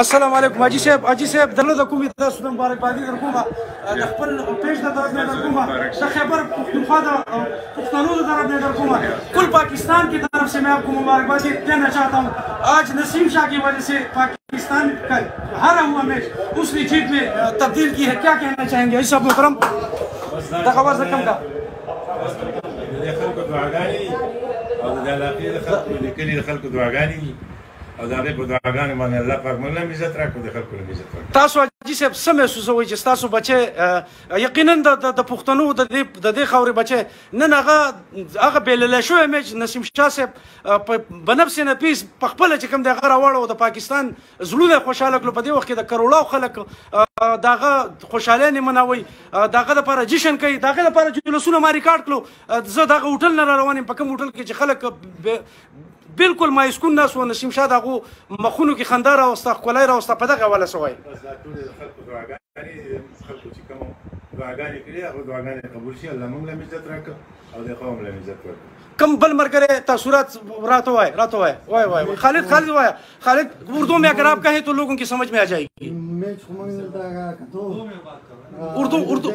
السلام علیکم حاجی حاجی صاحب صاحب د د د د کومې تاسو ته در در در کومه کومه کومه خپل پښتنو پاکستان کی طرف سے میں آپ کو دینا چاہتا ہوں آج نسیم شاہ کی وجہ سے پاکستان کا ہارا ہوا میچ اس نے جیت میں تبدیل کی ہے کیا کہنا چاہیں گے صاحب د د خبر کا او علاقې ایسا کرم رکھوں گا او دا دې په دعاګانې باندې الله پاک موږ له عزت راکړو د خلکو له عزت راکړو تاسو حاجي صاحب څه محسوسوئ چې ستاسو بچی یقینا د د پښتنو د دې د دې خاورې بچی نن هغه هغه بېللی شوی میچ نسیم شاه صاحب په نفس نه پیس په خپله چې کوم دی هغه راوړو د پاکستان زړونه خوشحاله کړو په دې وخت کې د کرولاو خلک داغه خوشحالي نه منوي داغه لپاره جشن کوي داغه لپاره جلوسونه ما ریکارډ کړو زه داغه هوټل نه روان یم په کوم هوټل کې چې خلک بالکل مایسکون ناس و نسیم شاه دغه مخونو کې خندا راوسته کولای راوسته په دغه ولا سوای بس دا ټول خلکو دعاګانې خلکو چې کوم دعاګانې کړې هغه دعاګانې قبول شي الله موږ له عزت راکړه او د قوم له عزت ورکړه کم بل مرګره تاثرات راته وای راته وای وای وای خالد خالد وای خالد اردو میں اگر آپ کہیں تو لوگوں کی سمجھ میں آ جائے گی میچ اردو اردو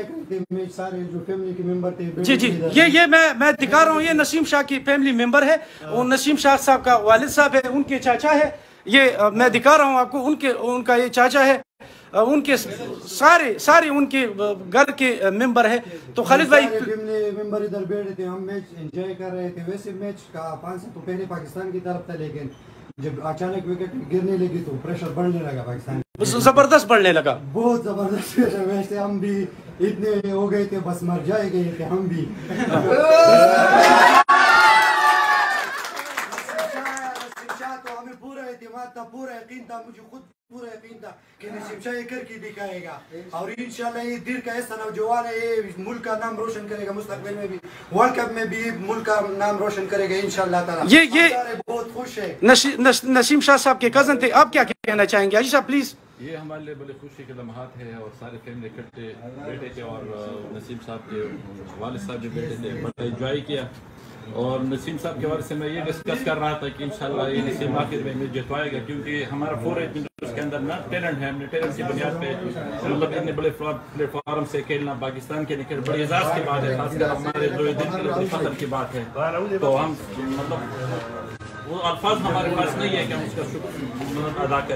سارے جو فیملی کے ممبر تھے جی جی یہ یہ میں میں دکھا رہا ہوں یہ نسیم شاہ کی فیملی ممبر ہے اور ہاں۔ نسیم شاہ صاحب کا والد صاحب ہے ان کے چاچا ہے یہ میں دکھا رہا ہوں آپ کو ان کے ان کا یہ چاچا ہے ان کے سارے سارے ان کے گھر کے ممبر ہیں تو خالد بھائی ممبر ادھر بیٹھے تھے ہم میچ enjoy کر رہے تھے ویسے میچ کا پانچ سے تو پہلے پاکستان کی طرف تھا لیکن جب اچانک وکٹ گرنے لگی تو پریشر بڑھنے لگا پاکستان زبردست بڑھنے لگا بہت زبردست ویسے ہم بھی اتنے ہو گئے تھے بس مر جائے گئے تھے ہم بھی پورا اعتماد تھا پورا یقین تھا مجھے خود پورا یقین تھا کہ نصیب شاہ یہ کر کے دکھائے گا اور انشاءاللہ یہ دیر کا ایسا نوجوان ہے یہ ملک کا نام روشن کرے گا مستقبل میں بھی ورلڈ کپ میں بھی ملک کا نام روشن کرے گا انشاءاللہ تعالی یہ یہ بہت خوش ہے نسیم شاہ صاحب کے کزن تھے آپ کیا کہنا چاہیں گے حاجی صاحب please یہ ہمارے لیے بڑے خوشی کے لمحات ہے اور سارے فیملی کے اور نسیم صاحب کے والد صاحب جو بیٹے تھے بڑا enjoy کیا اور نسیم صاحب کے وارے سے میں یہ discuss کر رہا تھا کہ انشاءاللہ یہ نسیم آخر میں ہمیں جتوائے گا کیونکہ ہمارا فور کے اندر نہ ٹیلنٹ ہے ہم نے ٹیلنٹ کی بنیاد پہ مطلب اتنے بڑے فارم سے کھیلنا پاکستان کے لیے بڑے اعزاز کی بات ہے خاص کر ہمارے دن کی بات ہے تو ہم مطلب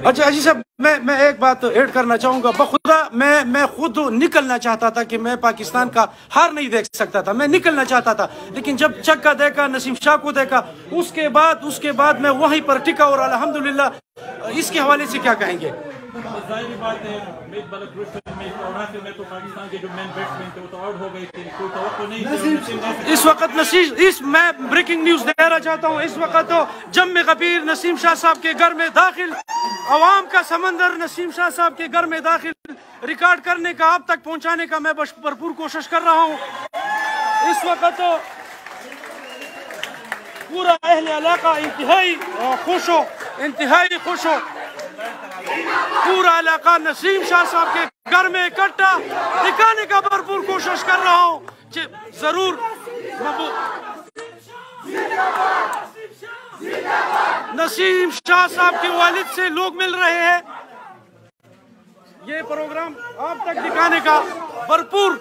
اچھا صاحب میں ایک بات add کرنا چاہوں گا بخدا میں میں خود نکلنا چاہتا تھا کہ میں پاکستان کا ہار نہیں دیکھ سکتا تھا میں نکلنا چاہتا تھا لیکن جب چھکا دیکھا نسیم شاہ کو دیکھا اس کے بعد اس کے بعد میں وہیں پر ٹکا اور الحمدللہ اس کے حوالے سے کیا کہیں گے ظاہری بات ہے امید بلک روش میں اور آخر میں تو پاکستان کے جو مین بیٹس میں تھے وہ تو آؤٹ ہو گئے تھے کوئی توقع نہیں تھے اس وقت نصیر اس میں breaking news دے رہا چاہتا ہوں اس وقت تو جم غفیر نسیم شاہ صاحب کے گھر میں داخل عوام کا سمندر نسیم شاہ صاحب کے گھر میں داخل ریکارڈ کرنے کا آپ تک پہنچانے کا میں بھرپور کوشش کر رہا ہوں اس وقت تو پورا اہل علاقہ انتہائی خوش ہو انتہائی خوش ہو پورا علاقہ نسیم شاہ صاحب کے گھر میں اکٹھا دکھانے کا بھرپور کوشش کر رہا ہوں کہ ضرور نسیم شاہ صاحب کے والد سے لوگ مل رہے ہیں یہ پروگرام آپ تک دکھانے کا بھرپور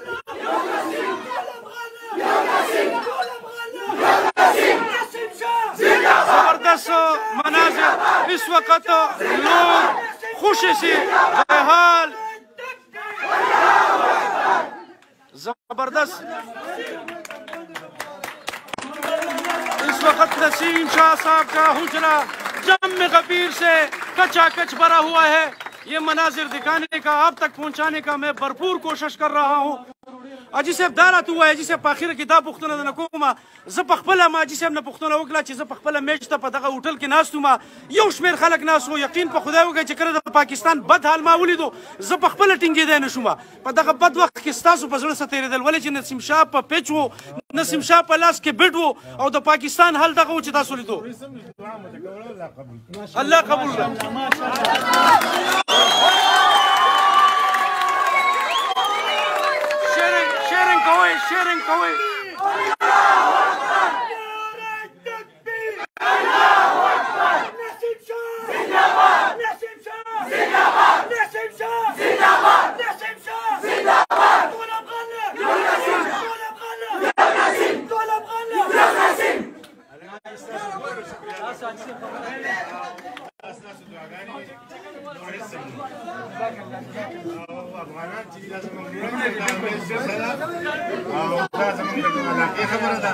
زبردست مناظر اس وقت لوگ خوشی سے بہال زبردست اس وقت شاہ صاحب کا حجرا جم کبیر سے کھچا کھچ بھرا ہوا ہے یہ مناظر دکھانے کا آپ تک پہنچانے کا میں بھرپور کوشش کر رہا ہوں حاجي صاحب دا راته وایي حاجي صاحب په اخره کې دا پوښتنه درنه کومه زه په خپله ما حاجي صاحب نه پوښتنه وکړه چې زه په خپله میچ ته په دغه هوټل کې ناست وم یو شمېر خلک ناست وو یقین په خدای وکړه چې کله د پاکستان بد حال ما ولیدو زه په خپله ټینګېدی نه شوم په دغه بد وخت کې ستاسو په زړه څه تېرېدل ولې چې نسیم شاه په پیچ وو نسیم شاه په لاس کې بیټ وو او د پاکستان حل دغه و چې تاسو لیدو الله قبول الله قبول going, sharing going. او دا زموږ د علاقې خبره ده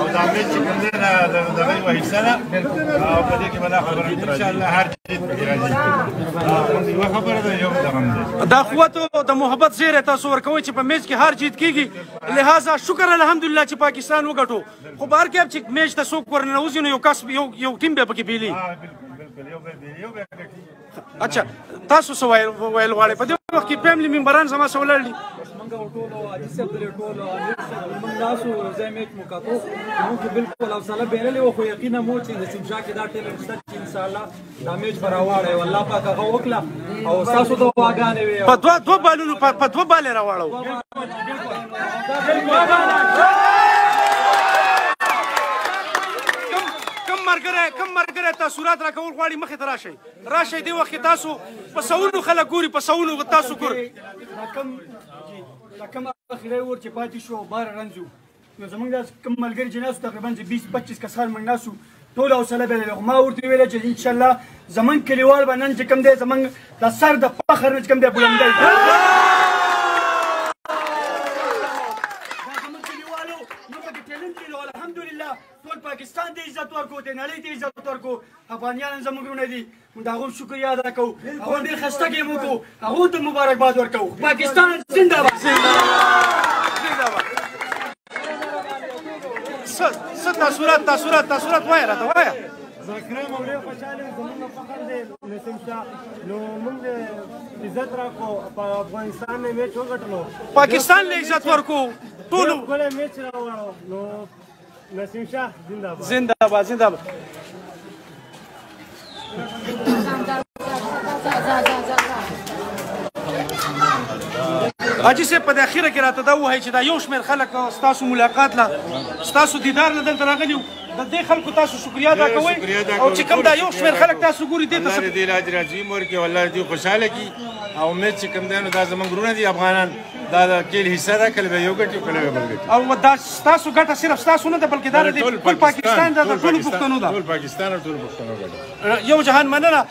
او دا مې چې کوم ځای نه د دغه یوه حصه ده او په دې کې به دا خبره ان شاء الله ہار جدید پکې راځي یوه خبره ده یو دغه ده دا قوت او د محبت زیری تاسو ورکوئ چې په میز کې هر جدید کېږي لہذا شکر الحمدلله چې پاکستان وګټو خو بهر کې چې میز ته څوک ورننوځي نو یو کس یو ټیم به پکې بیلي بالکل بالکل یو به یو به اچھا تاسو سو ویل غواړئ په دې وخت کې فیملی ممبران زما سره ولاړ دي منګه ټولو حدیث عبد الله ټولو موږ تاسو زې میچ مو کاتو موږ بالکل حوصله بیرلې و خو یقینا مو چې د سیمشا کې دا ټیلنټ شته چې ان شاء الله دا میچ براواړې والله پاک هغه وکړه او تاسو د واګانې وي په دوه دوه بالونو په دوه بالې راوړو بالکل مرګره کم مرګره تاسو رات راکول غواړي مخه ته راشي راشي دی وخت تاسو په سونو خلک ګوري په سونو تاسو ګوري کم کم اخیری ور چې پاتې شو بار رنځو نو زمونږ د کم ملګری جناس تقریبا 20 25 کسان موږ ناسو ټول حوصله به ما ورته ویل چې ان شاء الله زمون کلیوال باندې کم دی زمون د سر د فخر کم دی بلندای افغانستان ته عزت ورکو ته نړۍ ته عزت ورکو افغانیان زموږ ورونه دي موږ د هغوی شکر یاد راکو هغوی ډېر خستګي موږ کو هغو ته مبارکباد ورکو پاکستان زنده باد زنده باد څه تاسورات تاسورات تاسورات وایه راته وایه زکرم هم ډېر خوشحاله زموږ فخر دی نسیم شاه نو موږ عزت راکو په افغانستان نه میچ وګټلو پاکستان له عزت ورکو ټولو ګله میچ راوړو نو نسیم شاه زنده‌باد زنده‌باد زنده‌باد حاجی صاحب په اخیره کې راته دا وایي چې دا یو شمېر خلک ستاسو ملاقات لا ستاسو دیدار نه دلته راغلي د دې خلکو تاسو شکریا ادا کوئ او چې کوم دا یو شمېر خلک تاسو ګوري دې تاسو دې لاج راځي مور کې والله دې خوشاله کی او امید چې کوم دا زمونږ ورونه دي افغانان دا د کېل حصہ را کله یو ګټي کله یو ګټي او دا تاسو ګټه صرف تاسو نه ده بلکې دا د ټول پاکستان د ټول پښتنو ده ټول پاکستان او ټول پښتنو ګټه یو جهان مننه